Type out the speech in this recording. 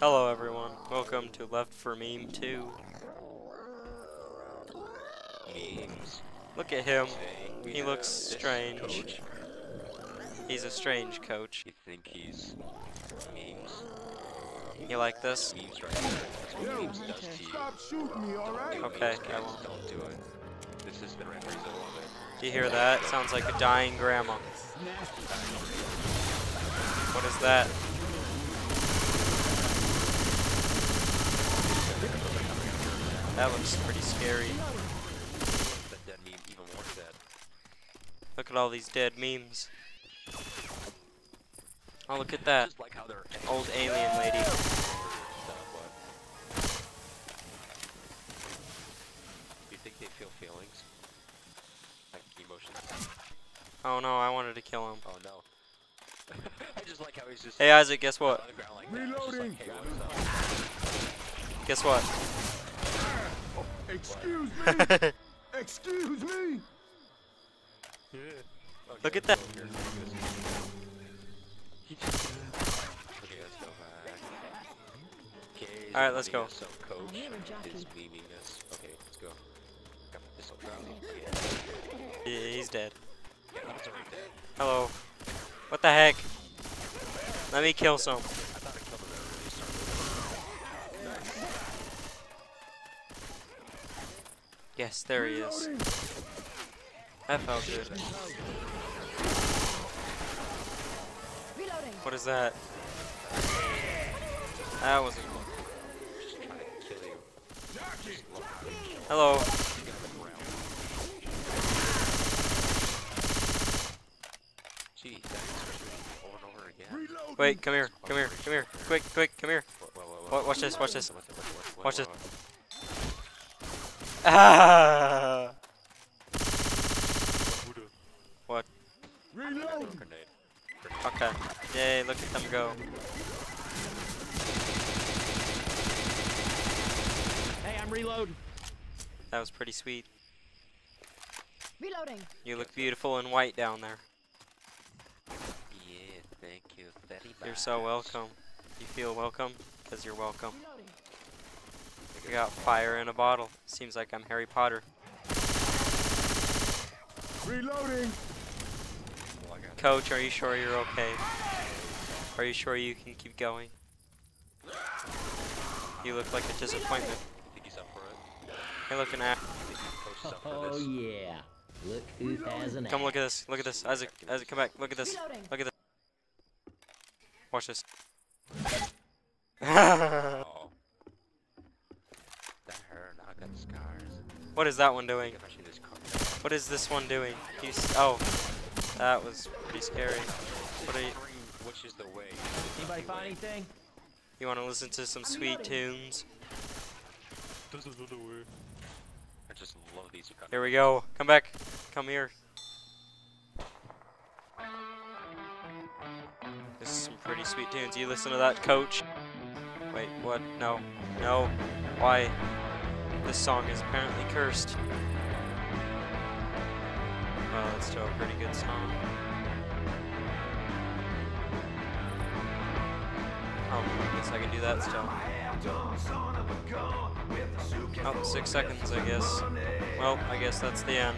Hello everyone, welcome to Left 4 Meme 2. Memes. Look at him, he looks strange. He's a strange coach. You think he's memes? You like this? Memes right there. That's memes does to you. Stop shooting me, alright? Okay, memes, I won't. Don't do it. This is the referees that love it. Do you hear that? Sounds like a dying grandma. What is that? That looks pretty scary. That dead meme even more dead. Look at all these dead memes. Oh, look at that. Like Old alien lady. you think they feel feelings? Like emotions? Oh no, I wanted to kill him. Oh no. I just like how he's just Hey Isaac, guess what? like that. It's just like, Reloading. hey. Guess what? Excuse me! Excuse me! Look at that. Okay, let's go back. Okay, he's Alright, let's go. So coach is memeing us. Okay, let's go. Got my pistol drop. Yeah, he's dead. Yeah, that was already dead. Hello. What the heck? Let me kill some. I thought I killed him at a really started. Yes, there he is. That felt good. Reloading. What is that? That wasn't. Just trying to kill you. Hello. You got the ground. Gee, thanks. Over and over again. Reload! Wait, come here. Come here. Come here. Quick, quick, come here. Watch this, watch this. Watch this. Ah! What? Reload! Grenade. Okay. Yay, look at them go. Hey, I'm reloading. That was pretty sweet. Reloading. You look beautiful in white down there. Yeah, thank you very much. You're so welcome. You feel welcome? Because you're welcome. Reloading. I got fire in a bottle. Seems like I'm Harry Potter. Reloading! Well, I got Coach, are you sure you're okay? Are you sure you can keep going? You look like a disappointment. think he's up for it. Hey, look an act. Coach is up for Oh yeah. Look who has an Come look at this. Look at this. Isaac, Isaac, come back. Look at this. Look at this. Watch this. Oh. That hurt. Now I got scars. What is that one doing? Especially this car. What is this one doing? He's oh, that was pretty scary. What are you? Which is the way? Anybody find anything? You want to listen to some sweet tunes? This is the way. I just love these. Here we go. Come back. Come here. This is some pretty sweet tunes. You listen to that, coach? Wait, what? No. No. Why? This song is apparently cursed. Well, it's still a pretty good song. Oh, I guess I can do that still. Oh, six seconds, I guess. Well, I guess that's the end.